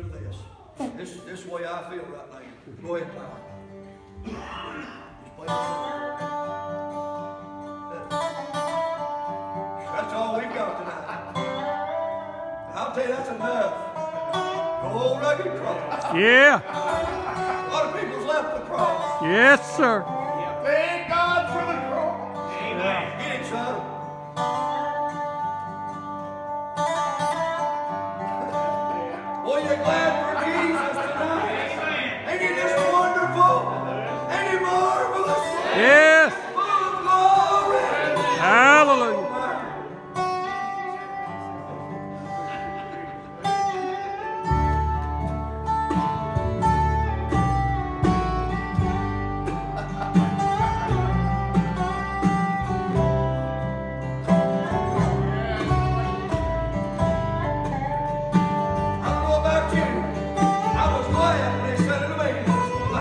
of this. This is this the way I feel right now. Go ahead, Tyler. Just play this. That's all we've got tonight. I'll tell you, that's enough. Go old rugged cross. Yeah. A lot of people's left the cross. Yes, sir. Thank Well, you're glad for Jesus tonight. Ain't he just wonderful? Ain't he marvelous? Yeah.